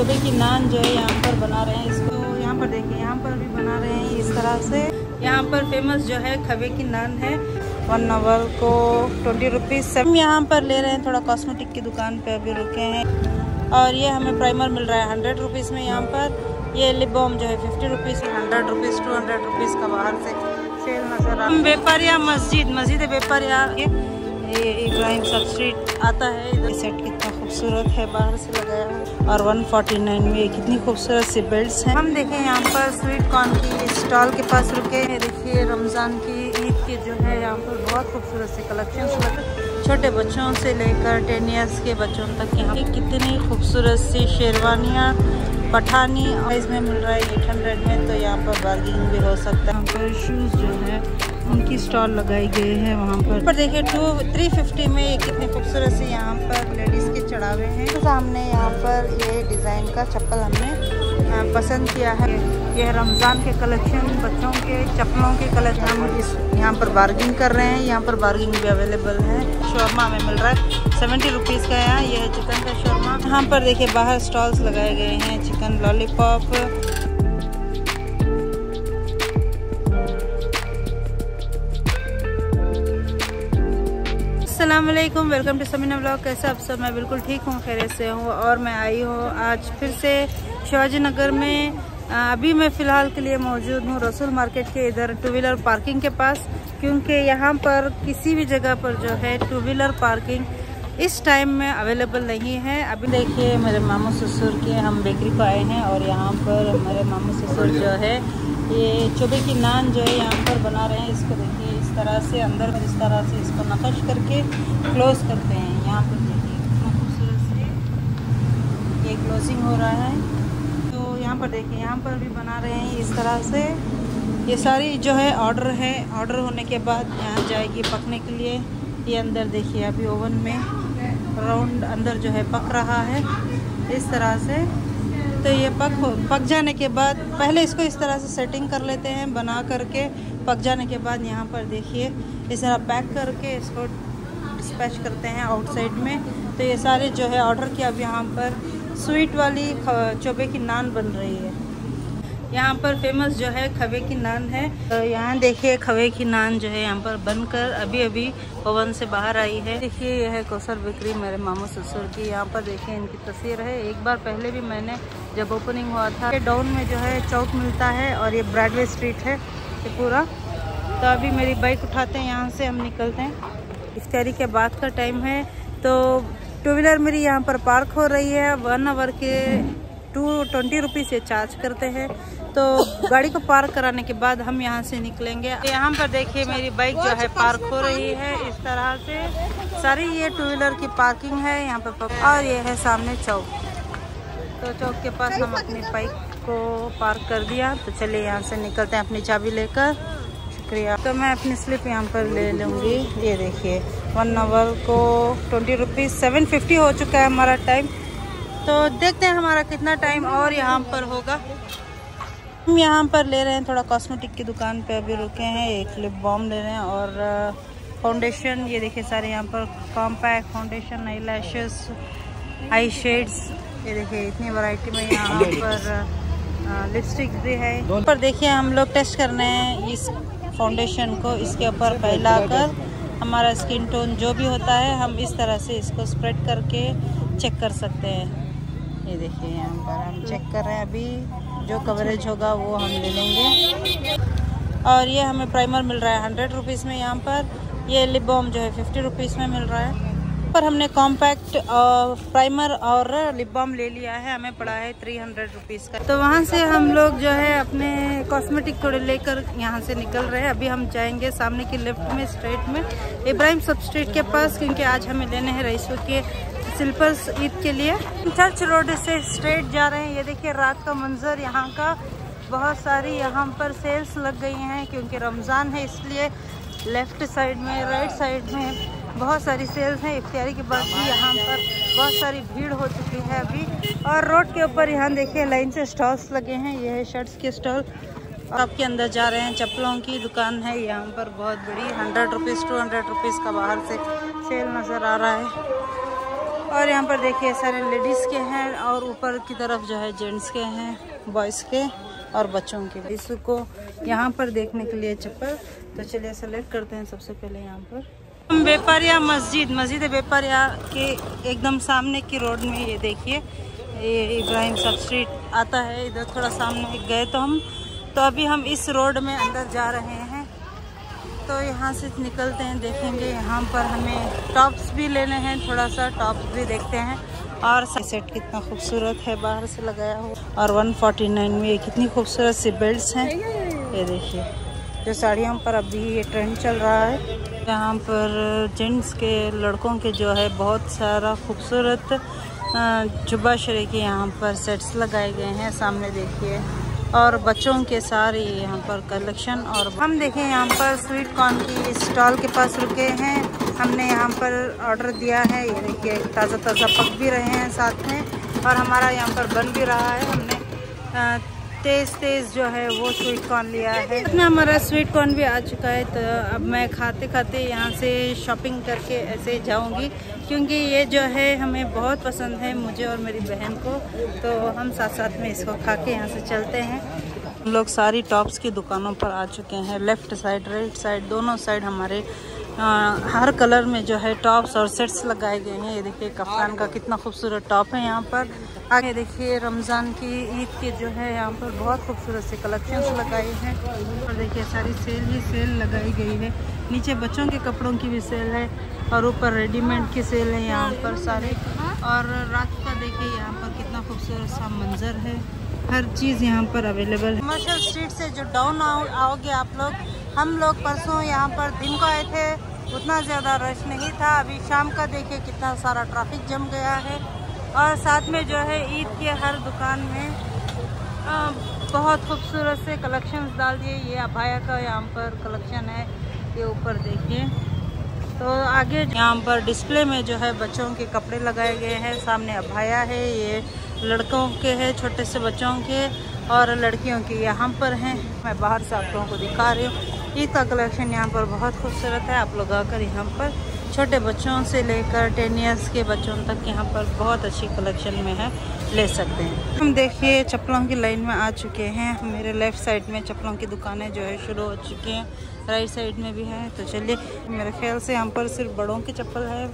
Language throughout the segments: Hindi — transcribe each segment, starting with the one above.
चुबे की नान जो है यहाँ पर बना रहे हैं इसको। यहाँ पर देखिए, यहाँ पर भी बना रहे हैं इस तरह से। यहाँ पर फ़ेमस जो है खबे की नान है। वन आवर को ट्वेंटी रुपीज़ हम यहाँ पर ले रहे हैं थोड़ा कॉस्मेटिक की दुकान पे अभी रुके हैं। और ये हमें प्राइमर मिल रहा है हंड्रेड रुपीज़ में यहाँ पर। ये लिप बॉम जो है fifty rupees hundred rupees two hundred rupees का बाहर से सेल नज़र आ व्यापारिया मस्जिद मस्जिद व्यापारिया। ये इब्राहिम सब स्ट्रीट आता है। इधर सेट कितना खूबसूरत है, बाहर से लगाया और 149 में कितनी खूबसूरत सी बेल्ट हैं। हम देखें यहाँ पर स्वीट कॉर्न की स्टॉल के पास रुके हैं। देखिए, रमज़ान की ईद के जो है यहाँ पर बहुत खूबसूरत से कलेक्शन छोटे बच्चों से लेकर टेन ईयर्स के बच्चों तक यहाँ की कितनी खूबसूरत सी शेरवानियाँ, पठानी इसमें मिल रहा है एट हंड्रेड में तो यहाँ पर बार्गिंग भी हो सकता है। यहाँ पर शूज़ जो है उनकी स्टॉल लगाई गई है वहाँ पर। पर देखिए टू थ्री फिफ्टी में ये कितने खूबसूरत से यहाँ पर लेडीज़ के चढ़ावे हैं। तो सामने यहाँ पर ये डिज़ाइन का चप्पल हमने पसंद किया है। ये रमज़ान के कलेक्शन बच्चों के चप्पलों के कलेक्शन हम इस यहाँ पर बार्गिंग कर रहे हैं। यहाँ पर बार्गिंग भी अवेलेबल है। शोरमा हमें मिल रहा है। सेवेंटी रुपीज़ का यहाँ ये है चिकन का शोरमा। यहाँ पर देखिए, बाहर स्टॉल्स लगाए गए हैं। चिकन लॉलीपॉप वालेकुम वेलकम टू समीना ब्लॉग कैसे आप सब? मैं बिल्कुल ठीक हूँ खैर से हूँ और मैं आई हूँ आज फिर से शिवाजी नगर में अभी मैं फ़िलहाल के लिए मौजूद हूँ रसूल मार्केट के इधर टू व्हीलर पार्किंग के पास, क्योंकि यहाँ पर किसी भी जगह पर जो है टू व्हीलर पार्किंग इस टाइम में अवेलेबल नहीं है। अभी देखिए मेरे मामू ससुर के हम बेकरी को आए हैं और यहाँ पर मेरे मामू ससुर जो है ये चुबे की नान जो है यहाँ पर बना रहे हैं, इसको देखिए, इस तरह से अंदर इस तरह से इसको नकश करके क्लोज करते हैं, यहाँ पर देखिए, कितना खूबसूरत से ये क्लोजिंग हो रहा है। तो यहाँ पर देखिए, यहाँ पर भी बना रहे हैं इस तरह से। ये सारी जो है ऑर्डर है ऑर्डर होने के बाद यहाँ जाएगी पकने के लिए। ये अंदर देखिए, अभी ओवन में राउंड अंदर जो है पक रहा है, इस तरह से। तो ये पक पक जाने के बाद पहले इसको इस तरह से सेटिंग कर लेते हैं, बना करके पक जाने के बाद यहाँ पर देखिए, इस तरह पैक करके इसको डिस्पैच करते हैं आउटसाइड में। तो ये सारे जो है ऑर्डर किया अब यहाँ पर स्वीट वाली चोबे की नान बन रही है। यहाँ पर फ़ेमस जो है खवे की नान है। तो यहाँ देखिए खवे की नान जो है यहाँ पर बनकर अभी अभी ओवन से बाहर आई है। देखिए, यह है कौसर बिक्री मेरे मामू ससुर की। यहाँ पर देखिए इनकी तस्वीर है। एक बार पहले भी मैंने जब ओपनिंग हुआ था डाउन में जो है चौक मिलता है और ये ब्रॉडवे स्ट्रीट है, ये पूरा। तो अभी मेरी बाइक उठाते हैं, यहाँ से हम निकलते हैं। इफ्तारी के बाद का टाइम है। तो टू व्हीलर मेरी यहाँ पर पार्क हो रही है। वन आवर के टू ट्वेंटी रुपीज़ ये चार्ज करते हैं। तो गाड़ी को पार्क कराने के बाद हम यहाँ से निकलेंगे। यहाँ पर देखिए मेरी बाइक जो है पार्क हो रही है इस तरह से। सारी ये टू व्हीलर की पार्किंग है, यहाँ पर और ये है सामने चौक। तो चौक के पास हम अपनी बाइक को पार्क कर दिया। तो चलिए यहाँ से निकलते हैं अपनी चाबी लेकर। शुक्रिया। तो मैं अपनी स्लिप यहाँ पर ले लूँगी। ये देखिए वन आवर को ट्वेंटी रुपीज़ सेवन फिफ्टी हो चुका है हमारा टाइम तो देखते हैं हमारा कितना टाइम और यहाँ पर होगा। हम यहाँ पर ले रहे हैं थोड़ा कॉस्मेटिक की दुकान पे अभी रुके हैं एक लिप बॉम ले रहे हैं और फाउंडेशन ये देखिए सारे यहाँ पर compact foundation eye lashes eye shades ये देखिए इतनी वैरायटी में यहाँ पर लिपस्टिक भी है। पर देखिए हम लोग टेस्ट कर रहे हैं इस फाउंडेशन को इसके ऊपर फैला हमारा स्किन टोन जो भी होता है हम इस तरह से इसको स्प्रेड करके चेक कर सकते हैं। ये देखिए यहाँ पर हम चेक कर रहे हैं। अभी जो कवरेज होगा वो हम ले लेंगे। और ये हमें प्राइमर मिल रहा है हंड्रेड रुपीज़ में यहाँ पर। ये लिप बॉम जो है फिफ्टी रुपीज़ में मिल रहा है। पर हमने कॉम्पैक्ट और प्राइमर और लिप बॉम ले लिया है। हमें पड़ा है थ्री हंड्रेड रुपीज़ का। तो वहाँ से हम लोग जो है अपने कॉस्मेटिक थोड़े लेकर यहाँ से निकल रहे हैं। अभी हम जाएँगे सामने की लेफ़्ट में स्ट्रेट में। इब्राहिम सब स्ट्रीट के पास, क्योंकि आज हमें लेने हैं रईसों के सिल्पर्स ईद के लिए। चर्च रोड से स्ट्रेट जा रहे हैं। ये देखिए, रात का मंजर यहाँ का। बहुत सारी यहाँ पर सेल्स लग गई हैं क्योंकि रमज़ान है, इसलिए लेफ़्ट साइड में, राइट साइड में बहुत सारी सेल्स हैं। इफ्तारी के बाद भी यहाँ पर बहुत सारी भीड़ हो चुकी है अभी। और रोड के ऊपर यहाँ देखिए, लाइन से स्टॉल्स लगे हैं। ये है शर्ट्स के स्टॉल। आपके अंदर जा रहे हैं। चप्पलों की दुकान है। यहाँ पर बहुत बड़ी hundred rupees two hundred rupees का बाहर से सेल नज़र आ रहा है। और यहाँ पर देखिए सारे लेडीज़ के हैं और ऊपर की तरफ़ जो है जेंट्स के हैं, बॉयज़ के और बच्चों के। इसको यहाँ पर देखने के लिए चप्पल। तो चलिए सेलेक्ट करते हैं सबसे पहले यहाँ पर। हम व्यापारिया मस्जिद मस्जिद व्यापारिया के एकदम सामने की रोड में ये देखिए, ये इब्राहिम सब स्ट्रीट आता है। इधर थोड़ा सामने गए तो हम तो अभी हम इस रोड में अंदर जा रहे हैं। तो यहाँ से निकलते हैं, देखेंगे। यहाँ पर हमें टॉप्स भी लेने हैं थोड़ा सा टॉप्स भी देखते हैं। और सेट कितना खूबसूरत है, बाहर से लगाया हुआ। और 149 में ये कितनी खूबसूरत सी बेल्ट हैं। ये देखिए, जो साड़ियों पर अभी ये ट्रेंड चल रहा है। यहाँ पर जेंट्स के, लड़कों के जो है, बहुत सारा खूबसूरत जुबा शरी के यहाँ पर सेट्स लगाए गए हैं। सामने देखिए। और बच्चों के सारे यहाँ पर कलेक्शन और हम देखें यहाँ पर स्वीट कॉर्न की स्टॉल के पास रुके हैं। हमने यहाँ पर ऑर्डर दिया है। ये देखिए ताज़ा ताज़ा पक भी रहे हैं साथ में और हमारा यहाँ पर बन भी रहा है। हमने तेज़ तेज़ जो है वो स्वीट कॉर्न लिया है। इतना हमारा स्वीट कॉर्न भी आ चुका है तो अब मैं खाते खाते यहाँ से शॉपिंग करके ऐसे जाऊँगी, क्योंकि ये जो है हमें बहुत पसंद है मुझे और मेरी बहन को। तो हम साथ साथ में इसको खा के यहाँ से चलते हैं। हम लोग सारी टॉप्स की दुकानों पर आ चुके हैं लेफ़्ट साइड राइट साइड दोनों साइड हमारे आ, हर कलर में जो है टॉप्स और सेट्स लगाए गए हैं। ये देखिए कप्तान का कितना खूबसूरत टॉप है यहाँ पर। आगे देखिए रमज़ान की ईद के जो है यहाँ पर बहुत खूबसूरत से कलेक्शंस लगाए हैं। और देखिए सारी सेल ही सेल लगाई गई है। नीचे बच्चों के कपड़ों की भी सेल है और ऊपर रेडीमेड की सेल है यहाँ पर सारे। और रात का देखिए यहाँ पर कितना खूबसूरत सा मंजर है। हर चीज़ यहाँ पर अवेलेबल है। कमर्शियल स्ट्रीट से जो डाउन आओगे आप लोग हम लोग परसों यहाँ पर दिन को आए थे उतना ज़्यादा रश नहीं था। अभी शाम का देखिए कितना सारा ट्रैफ़िक जम गया है। और साथ में जो है ईद के हर दुकान में आ, बहुत खूबसूरत से कलेक्शंस डाल दिए। ये अभाया का यहाँ पर कलेक्शन है ये ऊपर देखिए। तो आगे यहाँ पर डिस्प्ले में जो है बच्चों के कपड़े लगाए गए हैं। सामने अभाया है ये लड़कों के हैं छोटे से बच्चों के और लड़कियों के यहाँ पर हैं। मैं बाहर से आप लोगों को दिखा रही हूँ। ईद का कलेक्शन यहाँ पर बहुत खूबसूरत है। आप लोग आकर यहाँ पर छोटे बच्चों से लेकर टेन ईयर्स के बच्चों तक यहाँ पर बहुत अच्छी कलेक्शन में है, ले सकते हैं। हम देखिए, चप्पलों की लाइन में आ चुके हैं। मेरे लेफ़्ट साइड में चप्पलों की दुकानें जो है शुरू हो चुकी हैं। राइट साइड में भी है। तो चलिए, मेरे ख्याल से यहाँ पर सिर्फ़ बड़ों की चप्पल है,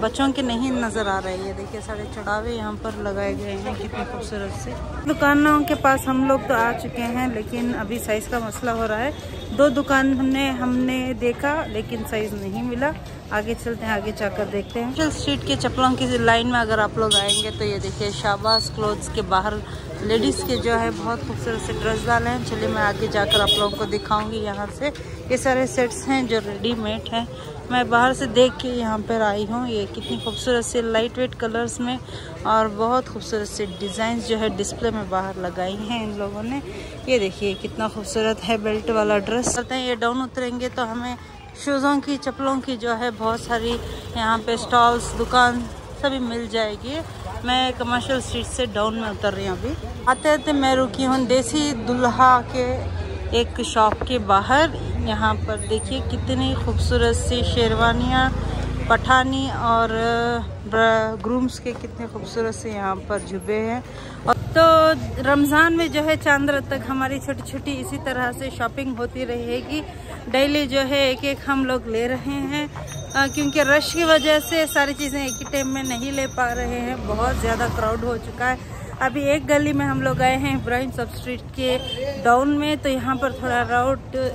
बच्चों के नहीं नज़र आ रही है। देखिए, सारे चढ़ावे यहाँ पर लगाए गए हैं, कितने खूबसूरत से। दुकानों के पास हम लोग तो आ चुके हैं, लेकिन अभी साइज़ का मसला हो रहा है। दो दुकान हमने हमने देखा, लेकिन साइज़ नहीं मिला। आगे चलते हैं, आगे जाकर देखते हैं। स्ट्रीट के चप्पलों की लाइन में अगर आप लोग आएँगे तो ये देखिए शाबाज क्लोथ्स के बाहर लेडीज़ के जो है बहुत खूबसूरत से ड्रेस डाले हैं। चलिए मैं आगे जाकर आप लोगों को दिखाऊँगी यहाँ से। ये सारे सेट्स हैं जो रेडीमेड हैं। मैं बाहर से देख के यहाँ पर आई हूँ। ये कितनी खूबसूरत से लाइट वेट कलर्स में और बहुत खूबसूरत से डिज़ाइन जो है डिस्प्ले में बाहर लगाई हैं इन लोगों ने। ये देखिए, कितना खूबसूरत है बेल्ट वाला ड्रेस करते हैं, ये डाउन उतरेंगे तो हमें शूज़ों की, चप्पलों की जो है बहुत सारी यहाँ पे स्टॉल्स दुकान सभी मिल जाएगी। मैं कमर्शियल स्ट्रीट से डाउन में उतर रही हूँ अभी। आते आते मैं रुकी हूँ देसी दुल्हा के एक शॉप के बाहर। यहाँ पर देखिए कितनी खूबसूरत सी शेरवानियाँ, पठानी और ग्रूम्स के कितने खूबसूरत से यहाँ पर जुबे हैं। और तो रमज़ान में जो है चाँद तक हमारी छोटी छोटी इसी तरह से शॉपिंग होती रहेगी। डेली जो है एक एक हम लोग ले रहे हैं। क्योंकि रश की वजह से सारी चीज़ें एक ही टाइम में नहीं ले पा रहे हैं। बहुत ज़्यादा क्राउड हो चुका है। अभी एक गली में हम लोग आए हैं इब्राहिम सब स्ट्रीट के डाउन में तो यहाँ पर थोड़ा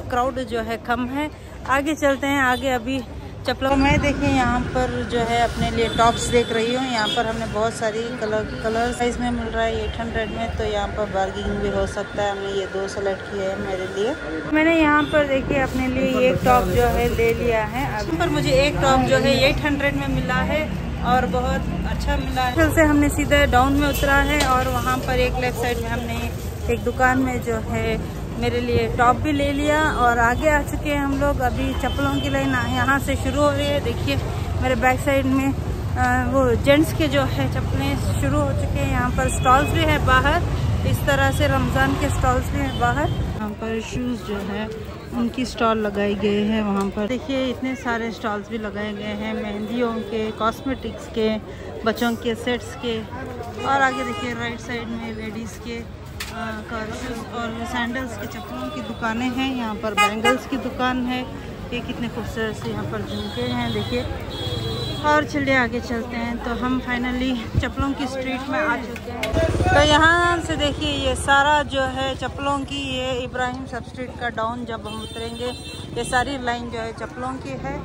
क्राउड जो है कम है। आगे चलते हैं, आगे अभी चप्पलों तो मैं देखिए, यहाँ पर जो है अपने लिए टॉप्स देख रही हूँ। यहाँ पर हमने बहुत सारी कलर कलर साइज़ में मिल रहा है एट हंड्रेड में। तो यहाँ पर बार्गिंग भी हो सकता है। हमने ये दो सेलेक्ट किए हैं मेरे लिए। मैंने यहाँ पर देखिए अपने लिए एक टॉप जो है ले लिया है। अभी पर मुझे एक टॉप जो है एट हंड्रेड में मिला है और बहुत अच्छा मिला है। से हमने सीधे डाउन में उतरा है और वहाँ पर एक लेफ़्ट साइड में हमने एक दुकान में जो है मेरे लिए टॉप भी ले लिया और आगे आ चुके हैं हम लोग। अभी चप्पलों की लाइन यहाँ से शुरू हो रही है। देखिए मेरे बैक साइड में आ, वो जेंट्स के जो है चप्पलें शुरू हो चुके हैं। यहाँ पर स्टॉल्स भी है बाहर। इस तरह से रमज़ान के स्टॉल्स भी हैं बाहर। यहाँ पर शूज़ जो है उनकी स्टॉल लगाए गए हैं वहाँ पर। देखिए इतने सारे स्टॉल्स भी लगाए गए हैं। मेहंदियों के कॉस्मेटिक्स के बच्चों के सेट्स के। और आगे देखिए राइट साइड में लेडीज़ के। और सैंडल्स के चप्पलों की दुकानें हैं, यहाँ पर बैंगल्स की दुकान है। ये कितने खूबसूरत से यहाँ पर झुमके हैं, देखिए। और चलिए आगे चलते हैं तो हम फाइनली चप्पलों की स्ट्रीट में आ चुके हैं। तो यहाँ से देखिए, ये सारा जो है चप्पलों की, ये इब्राहिम सब स्ट्रीट का डाउन जब हम उतरेंगे, ये सारी लाइन जो है चप्पलों की है।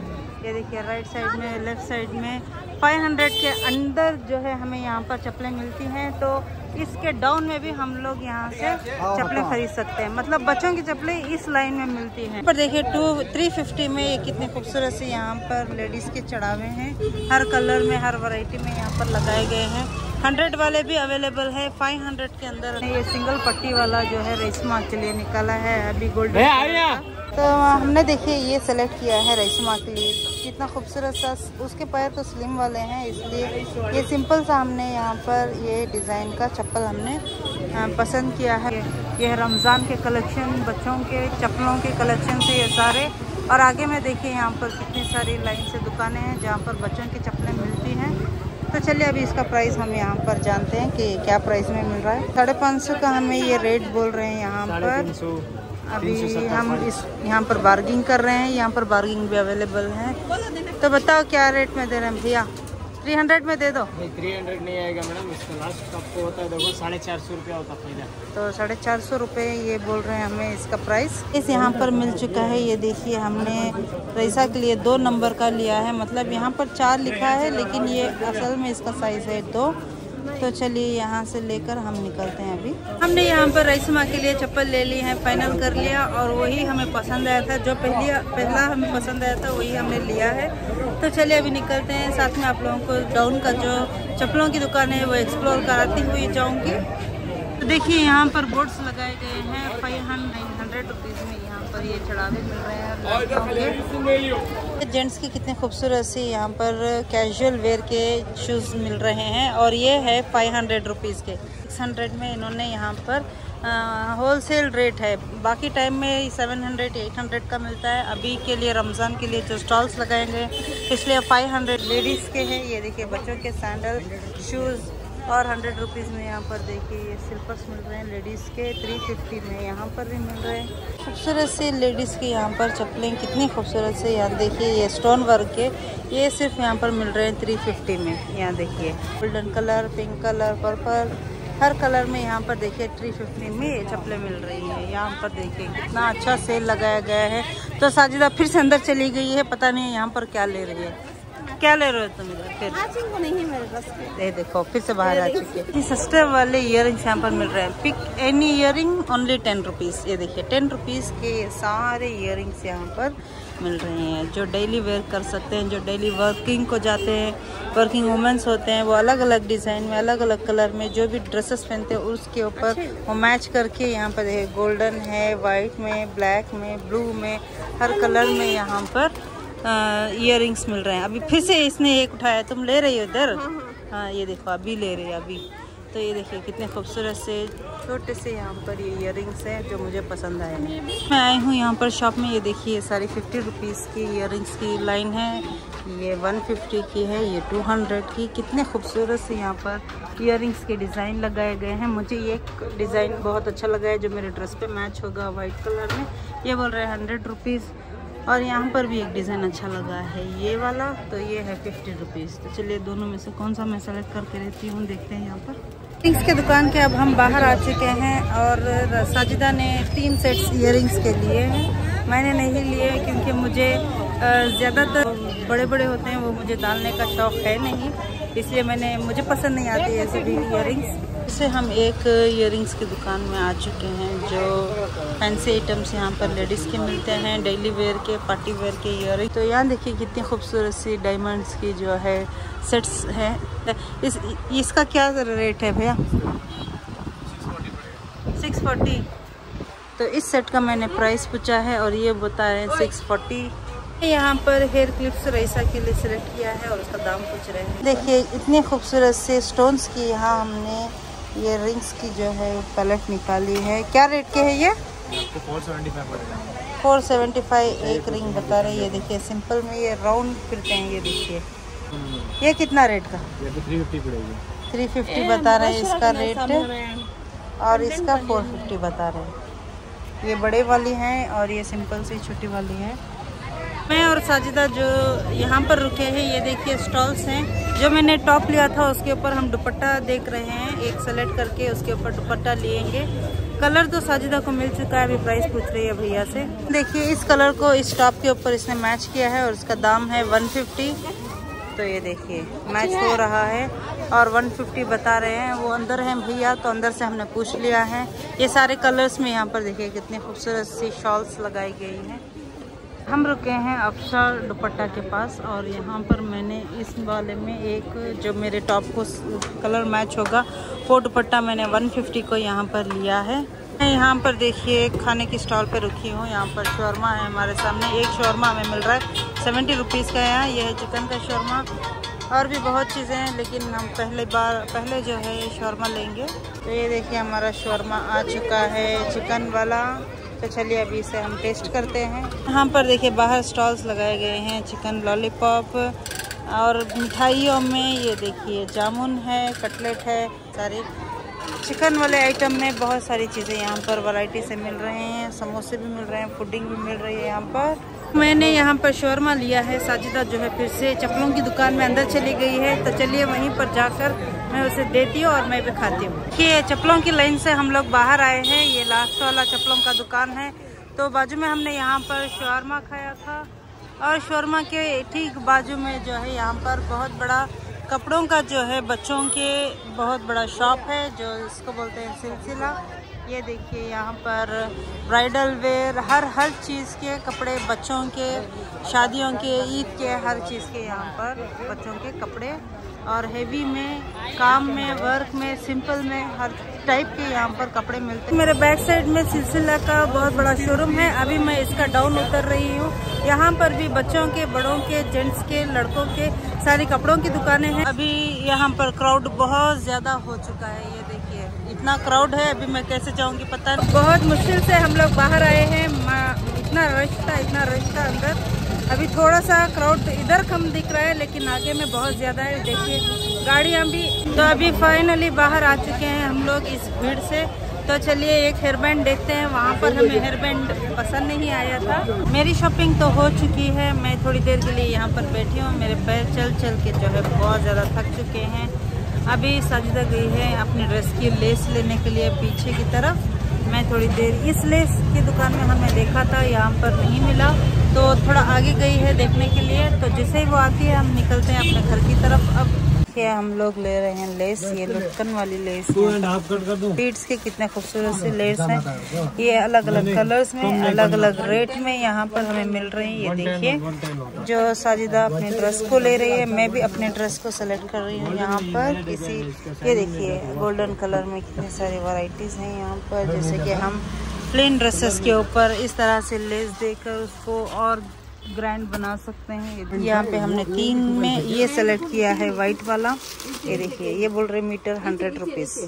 ये देखिए राइट साइड में लेफ़्ट साइड में 500 के अंदर जो है हमें यहाँ पर चप्पलें मिलती हैं। तो इसके डाउन में भी हम लोग यहाँ से चप्पलें खरीद सकते हैं। मतलब बच्चों की चप्पलें इस लाइन में मिलती हैं। पर देखिए टू थ्री फिफ्टी में ये कितने खूबसूरत से यहाँ पर लेडीज़ के चढ़ावे हैं। हर कलर में हर वैरायटी में यहाँ पर लगाए गए हैं। हंड्रेड वाले भी अवेलेबल है। फाइव हंड्रेड के अंदर ये सिंगल पट्टी वाला जो है रेशमा के लिए निकाला है। अभी गोल्डन तो हमने देखिए ये सेलेक्ट किया है रेशमा के लिए। कितना खूबसूरत सा, उसके पैर तो स्लिम वाले हैं, इसलिए ये सिंपल सा हमने यहाँ पर ये डिज़ाइन का चप्पल हमने पसंद किया है। ये रमज़ान के कलेक्शन बच्चों के, चप्पलों के कलेक्शन से ये सारे। और आगे में देखिए यहाँ पर कितनी सारी लाइन से दुकानें हैं जहाँ पर बच्चों की चप्पलें मिलती हैं। तो चलिए अभी इसका प्राइस हम यहाँ पर जानते हैं कि क्या प्राइस में मिल रहा है। साढ़े पाँच सौ का हमें ये रेट बोल रहे हैं यहाँ पर। अभी हम इस यहाँ पर बार्गिंग कर रहे हैं यहाँ पर बार्गिंग भी अवेलेबल है। तो बताओ क्या रेट में दे रहे हैं भैया? थ्री हंड्रेड में दे दो। थ्री हंड्रेड नहीं आएगा मैडम इसका लास्ट आपको होता है? देखो साढ़े चार सौ रुपया होता है तो साढ़े चार सौ रुपये ये बोल रहे हैं हमें इसका प्राइस इस यहाँ पर मिल चुका है ये देखिए हमने रईसा के लिए दो नंबर का लिया है। मतलब यहाँ पर चार लिखा है लेकिन ये असल में इसका साइज़ है दो। तो चलिए यहाँ से लेकर हम निकलते हैं अभी। हमने यहाँ पर रईसमा के लिए चप्पल ले ली है फाइनल कर लिया और वही हमें पसंद आया था। जो पहली पहला हमें पसंद आया था वही हमने लिया है। तो चलिए अभी निकलते हैं। साथ में आप लोगों को डाउन का जो चप्पलों की दुकान है वो एक्सप्लोर कराती हुई जाऊँगी। तो देखिए यहाँ पर बोर्ड्स लगाए गए हैं। फाइव हंड्रेड रुपीज़ में यहाँ पर ये चढ़ावे मिल रहे हैं। जेंट्स की कितने खूबसूरत सी यहाँ पर कैजुअल वेयर के शूज़ मिल रहे हैं और ये है फाइव हंड्रेड रुपीज़ के। सिक्स हंड्रेड में इन्होंने यहाँ पर होल सेल रेट है। बाकी टाइम में सेवन हंड्रेड एट हंड्रेड का मिलता है। अभी के लिए, रमज़ान के लिए जो स्टॉल्स लगाएँगे इसलिए फाइव हंड्रेड लेडीज़ के हैं। ये देखिए बच्चों के सैंडल शूज़ और हंड्रेड रुपीज़ में यहाँ पर देखिए ये स्लीपर्स मिल रहे हैं लेडीज़ के थ्री फिफ्टी में यहाँ पर भी मिल रहे हैं। खूबसूरत से लेडीज़ के यहाँ पर चप्पलें, कितनी खूबसूरत से यहाँ देखिए ये स्टोन वर्क के, ये सिर्फ़ यहाँ पर मिल रहे हैं थ्री फिफ्टी में, यहाँ देखिए। Golden colour pink colour purple हर कलर में यहाँ पर देखिए थ्री फिफ्टी में चप्पलें मिल रही है। यहाँ पर देखिए कितना अच्छा सेल लगाया गया है। तो साजिदा फिर से अंदर चली गई है, पता नहीं यहाँ पर क्या ले रही है। क्या ले रहे हो तुम इधर? फिर। नहीं मेरे पास। ये देखो फिर से बाहर आ चुके हैं। सस्ते वाले इयर पर मिल रहे हैं। Pick any ear only ten rupees ये देखिए टेन रुपीज़ के सारे इयर यहाँ पर मिल रहे हैं। जो डेली वेयर कर सकते हैं जो डेली वर्किंग को जाते हैं वर्किंग वुमेंस होते हैं वो अलग अलग डिज़ाइन में अलग अलग कलर में जो भी ड्रेसेस पहनते हैं उसके ऊपर अच्छा। वो मैच करके यहाँ पर गोल्डन है वाइट में ब्लैक में ब्लू में हर कलर में यहाँ पर इयर मिल रहे हैं। अभी फिर से इसने एक उठाया तुम ले रही हो इधर? हाँ, हाँ।, हाँ ये देखो अभी ले रही है अभी। तो ये देखिए कितने खूबसूरत से छोटे से यहाँ पर ये इयर रिंग्स हैं जो मुझे पसंद आए हैं। मैं आई हूँ यहाँ पर शॉप में ये देखिए सारी फिफ्टी रुपीज़ की इयर की लाइन है। ये वन फिफ्टी की है ये टू हंड्रेड की। कितने खूबसूरत से यहाँ पर इयर के डिज़ाइन लगाए गए हैं। मुझे ये डिज़ाइन बहुत अच्छा लगा है जो मेरे ड्रेस पर मैच होगा वाइट कलर में। ये बोल रहे हैं हंड्रेड रुपीज़ और यहाँ पर भी एक डिज़ाइन अच्छा लगा है ये वाला तो ये है फिफ्टी रुपीज़ तो चलिए दोनों में से कौन सा मैं सेलेक्ट करके रहती हूँ, देखते हैं यहाँ पर। इयरिंग्स के दुकान के अब हम बाहर आ चुके हैं और साजिदा ने तीन सेट्स इयरिंग्स के लिए हैं। मैंने नहीं लिए क्योंकि मुझे ज़्यादातर बड़े बड़े होते हैं, वो मुझे डालने का शौक़ है नहीं। इसलिए मैंने, मुझे पसंद नहीं आती ऐसे भी इयरिंग्स से हम एक इयरिंग्स की दुकान में आ चुके हैं, जो फैंसी आइटम्स यहाँ पर लेडीज़ के मिलते हैं, डेली वेयर के, पार्टी वेयर के इयरिंग तो यहाँ देखिए कितनी खूबसूरत सी डायमंड्स की जो है सेट्स हैं। इस, इसका क्या रेट है भैया? सिक्स फोर्टी तो इस सेट का मैंने प्राइस पूछा है और ये बता रहे हैं सिक्स फोर्टी यहाँ पर हेयर क्लिप्स रईसा के लिए सिलेक्ट किया है और उसका दाम पूछ रहे हैं। देखिए इतने खूबसूरत से स्टोन्स की यहाँ हमने ये रिंग्स की जो है पैलेट निकाली है। क्या रेट के है ये? आपको फोर सेवेंटी फाइव पड़ेगा एक रिंग बता रहे हैं ये देखिए सिंपल में ये राउंड फिरते हैं ये देखिए। ये कितना रेट का? ये तो थ्री फिफ्टी पड़ेगी। थ्री बता रहे हैं इसका रेट और इसका फोर फिफ्टी बता रहे हैं। ये बड़े वाली हैं और ये सिंपल सी छोटी वाली है। मैं और साजिदा जो यहाँ पर रुके हैं ये देखिए स्टॉल्स हैं। जो मैंने टॉप लिया था उसके ऊपर हम दुपट्टा देख रहे हैं। एक सेलेक्ट करके उसके ऊपर दुपट्टा लेंगे। कलर तो साजिदा को मिल चुका है, अभी प्राइस पूछ रही है भैया से। देखिए, इस कलर को इस टॉप के ऊपर इसने मैच किया है और इसका दाम है 150 तो ये देखिए मैच हो रहा है और 150 बता रहे हैं। वो अंदर है भैया तो अंदर से हमने पूछ लिया है। ये सारे कलर्स में यहाँ पर देखिए कितनी खूबसूरत सी शॉल्स लगाई गई हैं। हम रुके हैं अफसर दुपट्टा के पास और यहाँ पर मैंने इस वाले में एक जो मेरे टॉप को कलर मैच होगा, वो दुपट्टा मैंने 150 को यहाँ पर लिया है। मैं यहाँ पर देखिए, खाने की स्टॉल पे रुकी हूँ। यहाँ पर शौरमा है हमारे सामने। एक शौरमा हमें मिल रहा है। सेवेंटी रुपीज़ का यहाँ यह है चिकन का शौरमा। और भी बहुत चीज़ें हैं, लेकिन हम पहले बार, पहले जो है ये शौरमा लेंगे। तो ये देखिए हमारा शौरमा आ चुका है चिकन वाला। तो चलिए अभी इसे हम टेस्ट करते हैं। यहाँ पर देखिए बाहर स्टॉल्स लगाए गए हैं चिकन लॉलीपॉप और मिठाइयों में ये देखिए जामुन है कटलेट है, सारी। चिकन वाले आइटम में बहुत सारी चीज़ें यहाँ पर वैरायटी से मिल रहे हैं, समोसे भी मिल रहे हैं पुडिंग भी मिल रही है यहाँ पर। मैंने यहाँ पर शोरमा लिया है, साजिदा जो है फिर से चप्पलों की दुकान में अंदर चली गई है। तो चलिए वहीं पर जाकर मैं उसे देती हूँ और मैं भी खाती हूँ। कि चप्पलों की लाइन से हम लोग बाहर आए हैं। ये लास्ट वाला चप्पलों का दुकान है। तो बाजू में हमने यहाँ पर शौरमा खाया था। और शौरमा के ठीक बाजू में जो है यहाँ पर बहुत बड़ा कपड़ों का जो है बच्चों के बहुत बड़ा शॉप है, जो इसको बोलते हैं सिलसिला। ये देखिए यहाँ पर ब्राइडल वेयर हर हर चीज़ के कपड़े बच्चों के, शादियों के, ईद के, हर चीज़ के यहाँ पर बच्चों के कपड़े और हेवी में काम में वर्क में सिंपल में हर टाइप के यहाँ पर कपड़े मिलते हैं। मेरे बैक साइड में सिलसिला का बहुत बड़ा शोरूम है। अभी मैं इसका डाउन उतर रही हूँ। यहाँ पर भी बच्चों के बड़ों के जेंट्स के लड़कों के सारी कपड़ों की दुकानें हैं। अभी यहाँ पर क्राउड बहुत ज़्यादा हो चुका है ये देखिए। इतना क्राउड है अभी मैं कैसे जाऊँगी पता नहीं। बहुत मुश्किल से हम लोग बाहर आए हैं। इतना रश था इतना रश था अंदर। अभी थोड़ा सा क्राउड इधर कम दिख रहा है, लेकिन आगे में बहुत ज़्यादा है। देखिए, गाड़ियाँ भी तो अभी फाइनली बाहर आ चुके हैं हम लोग इस भीड़ से। तो चलिए, एक हेयर बैंड देखते हैं। वहाँ पर हमें हेयर बैंड पसंद नहीं आया था। मेरी शॉपिंग तो हो चुकी है। मैं थोड़ी देर के लिए यहाँ पर बैठी हूँ। मेरे पैर चल चल के जो है बहुत ज़्यादा थक चुके हैं। अभी साजिदा गई है अपनी ड्रेस की लेस लेने के लिए पीछे की तरफ़। मैं थोड़ी देर इस लेस की दुकान में हमें देखा था, यहाँ पर नहीं मिला। तो थोड़ा आगे गई है देखने के लिए तो जैसे ही वो आती है, हम निकलते हैं अपने घर की तरफ़। ये हम लोग ले रहे हैं लेस ये लुटकन वाली लेस बीट्स के कितने खूबसूरत से लेस हैं। ये अलग अलग कलर्स में अलग अलग रेट में यहाँ पर हमें मिल रही है ये देखिए। जो साजिदा अपने ड्रेस को ले रही है मैं भी अपने ड्रेस को सेलेक्ट कर रही हूँ यहाँ पर। किसी ये देखिए गोल्डन कलर में कितनी सारी वराइटीज हैं यहाँ पर। जैसे कि हम प्लेन ड्रेसेस के ऊपर इस तरह से लेस देकर उसको और ग्रैंड बना सकते हैं। यहाँ पे हमने तीन में ये सेलेक्ट किया है वाइट वाला। ये देखिए, ये बोल रहे मीटर हंड्रेड रुपीज़